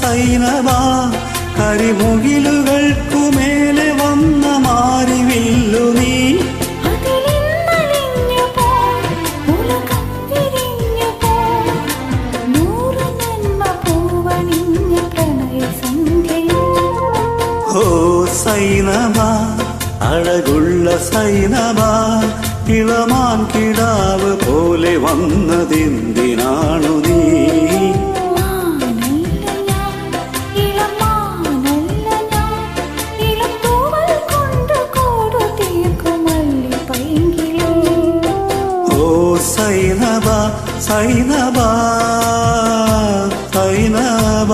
സൈനവ കരിമുകിലുകൾക്കുമേലെ വന്ന നീ. അഴകുള്ള സൈനവ ഇളമാൻ കിടാവ് പോലെ വന്നതെന്തിനാണു? സൈനവ സൈനവ സൈനവ